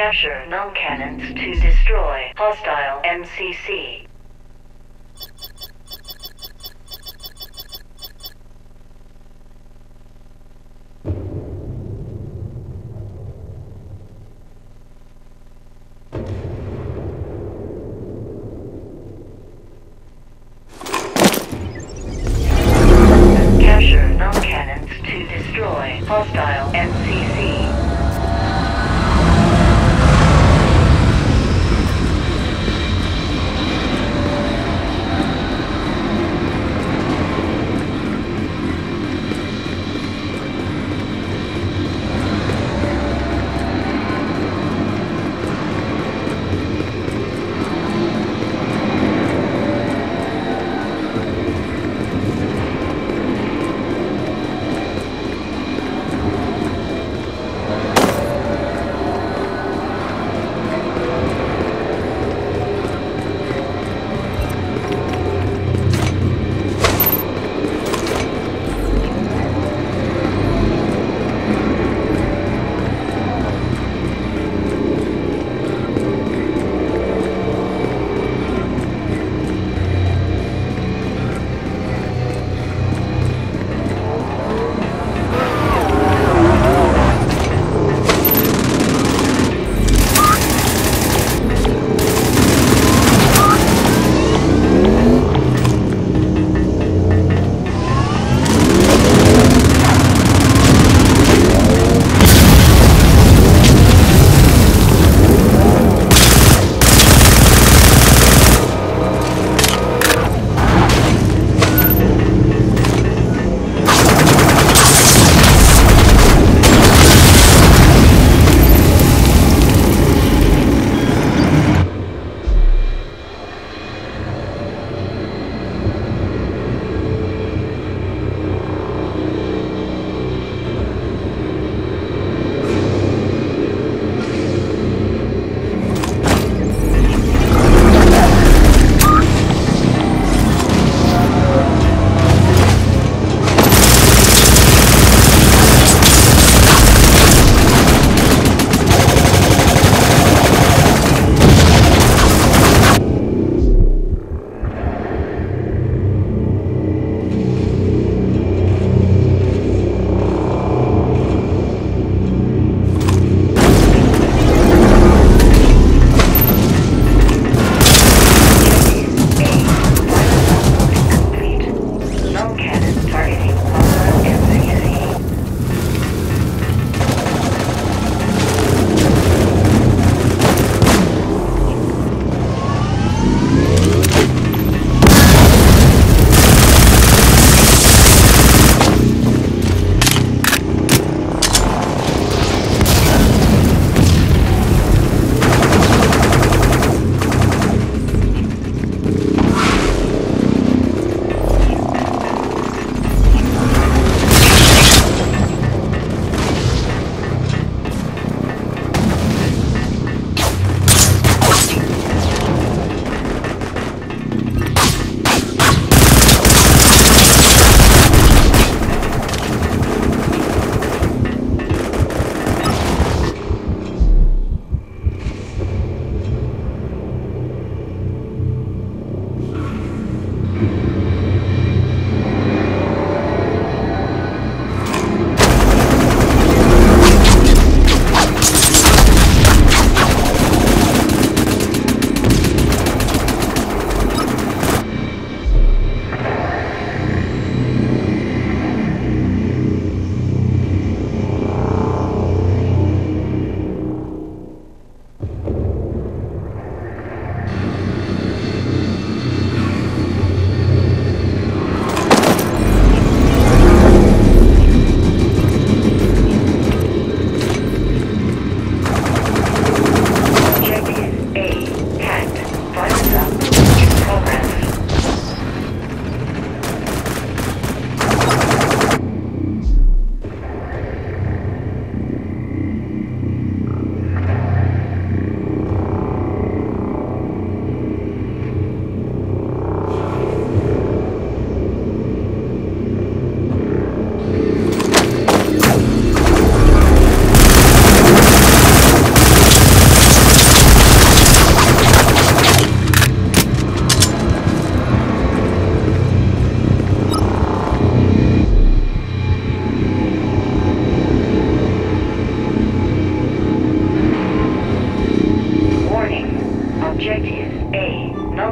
Capture null cannons to destroy hostile MCC.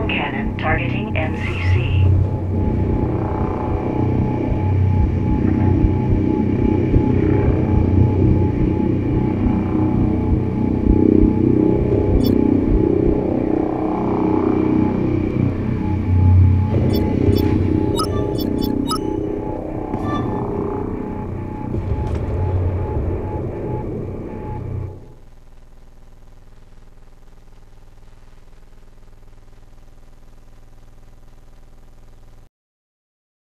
cannon targeting MCC.